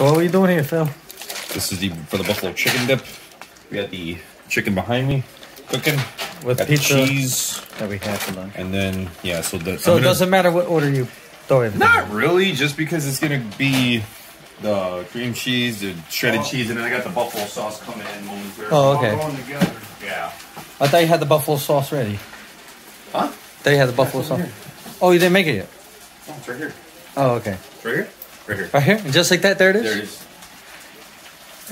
So what are we doing here, Phil? This is the for the buffalo chicken dip. We got the chicken behind me cooking With got pizza. the cheese, That we have for lunch. and then yeah. So the So I'm it gonna- doesn't matter what order you throw everything. Not really, just because it's gonna be the cream cheese, the shredded cheese, and then I got the buffalo sauce coming in momentarily. Oh, okay. All going together. Yeah. I thought you had the buffalo sauce ready. Huh? Thought you had the buffalo it's sauce. here. Oh, you didn't make it yet. Oh, it's right here. Oh, okay. It's right here. Right here. Right here, just like that. There it is. There it is.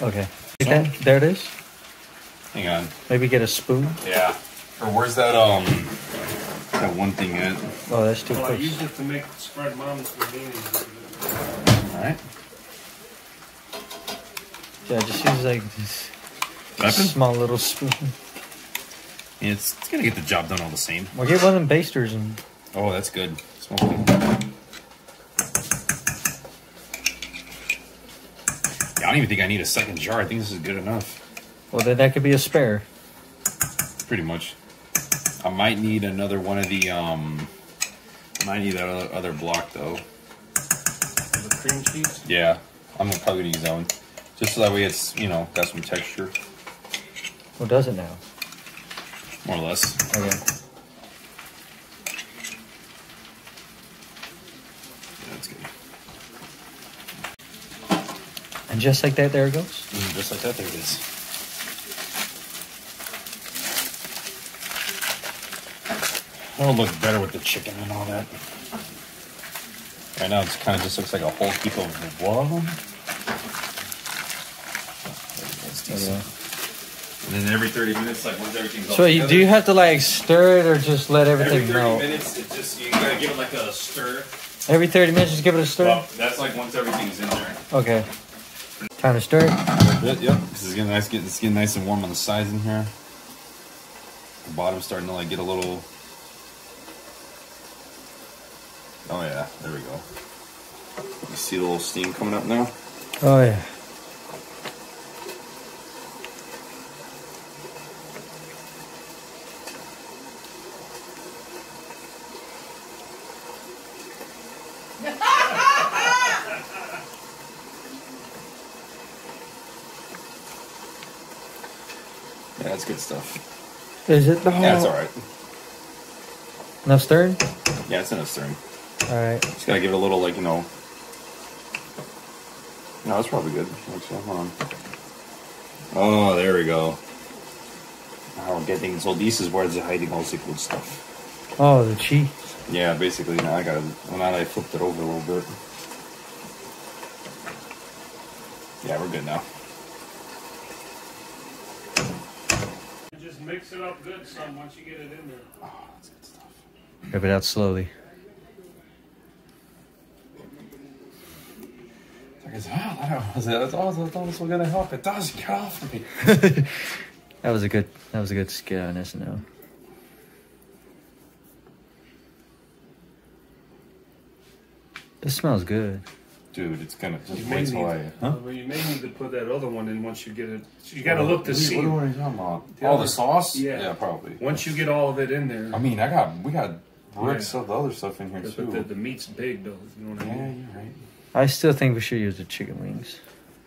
Okay. Like that. There it is. Hang on. Maybe get a spoon. Yeah. Or where's that um that one thing at? Oh, that's too Well, I close. use it to make spread mom's convenience. All right. Yeah, just use like this Weapon? small little spoon. Yeah, it's, it's gonna get the job done all the same. Well, get one of them basters and Oh, that's good. Smoking. Yeah, I don't even think I need a second jar. I think this is good enough. well, then that could be a spare. Pretty much. I might need another one of the um. I might need that other, other block though. The cream cheese. Yeah, I'm gonna probably gonna use that one, just so that way it's you know got some texture, Well, does it now? more or less. Okay. Yeah, that's good. And just like that, there it goes. Mm, just like that, there it is. That'll look better with the chicken and all that. Right now, it kind of just looks like a whole heap of what? That's decent. And then every 30 minutes, like once everything's all So you, together, do you have to like stir it or just let everything every everything 30 melt? minutes, it just you gotta give it like a stir. Every 30 minutes, just give it a stir? Well, that's like once everything's in there. Okay. Time to stir it. A bit, yep. Because it's getting nice, getting it's getting nice and warm on the sides in here. The bottom's starting to like get a little. Oh yeah, there we go. You see the little steam coming up now? Oh, yeah. That's good stuff. Is it? Oh. Yeah, it's all right. Enough stirring? Yeah, it's enough stirring. All right. Just gotta give it a little like you know. No, that's probably good. Actually, hold on. Oh, there we go. Now we're getting so this is where they're hiding all the good stuff. Oh, the cheese. Yeah, basically now I got. Well, now I flipped it over a little bit. Yeah, we're good now. Just mix it up good, son, once you get it in there. Oh, that's good stuff. Rip it out slowly. Like I said, oh, that was, that's all. That's was gonna help. It does. Get off of me. That was a good. That was a good skit on SNL. This smells good. Dude, it's gonna just You wait may, till I. need, Huh? well, you may need to put that other one in once you get it. You got to look to What- see. What are you talking about? The oh, other- the sauce? yeah. Yeah, probably. Once you get all of it in there. I mean, I got we got bricks Yeah. of the other stuff in here too. the, the meat's big, though. You know what I yeah, you're right. I still think we should use the chicken wings.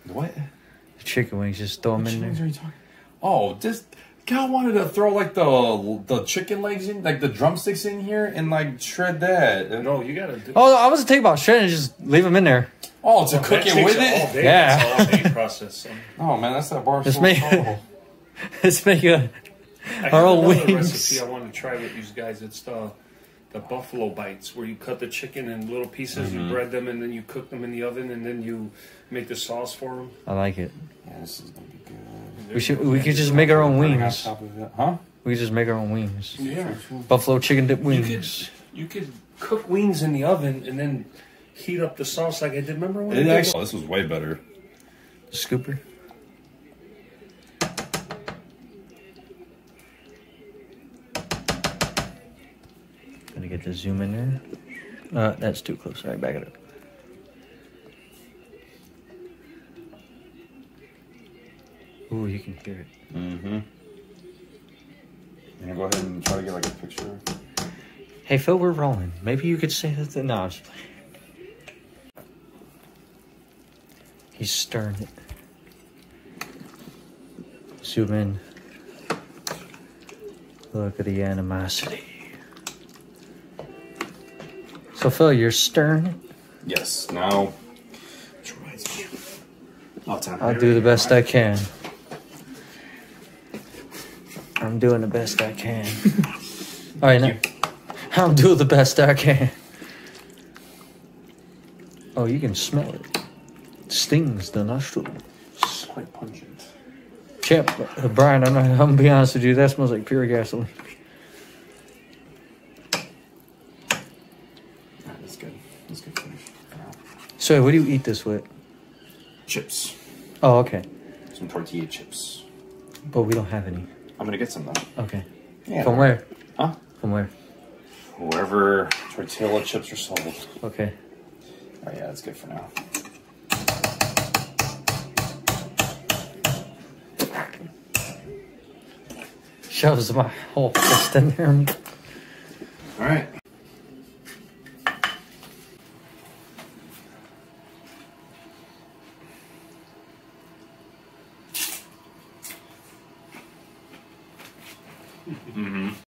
What? The chicken wings, just throw them Which in ones there. are you talking? Oh, just God wanted to throw like the the chicken legs in, like the drumsticks in here, and like shred that. No, you got to do Oh, I wasn't thinking about shredding. Just leave them in there. Oh, to That cook it takes with all it. day. Yeah. That's all day process. Oh man, that's that bar. Just so make- trouble. Let's make a. I have Our own another wings. recipe I want to try with these guys. It's the the buffalo bites, where you cut the chicken in little pieces, Mm-hmm. you bread them, and then you cook them in the oven, and then you make the sauce for them. I like it. Yeah, this is gonna be good. We should. We could just make our own wings. top of it. Huh? We could just make our own wings. Yeah, Buffalo chicken dip you could wings. you could cook wings in the oven and then heat up the sauce like I did. Remember when It did actually, oh, this was way better. Scooper. Gonna get the zoom in there. Uh, that's too close. All right, back it up. Ooh, you can hear it. Mm-hmm. And go ahead and try to get like a picture. Hey, Phil, we're rolling. Maybe you could say that. The, no, I'm just playing. He's stirring it. Zoom in. Look at the animosity. So Phil, you're stirring it? Yes. Now, which reminds me. It's on I'll do the best I can. I'm doing the best I can. All right, now, I'm doing the best I can. Oh, you can smell it. Stings the nostril. It's quite pungent. Chip, uh, Brian, I'm, not, I'm gonna be honest with you. That smells like pure gasoline. That's good. That's good finish. So, what do you eat this with? Chips. Oh, okay. Some tortilla chips. But we don't have any. I'm gonna get some though. Okay. Yeah. From where? Huh? From where? Wherever tortilla chips are sold. Okay. Oh yeah, that's good for now. Shoves my whole fist in there. Mm-hmm.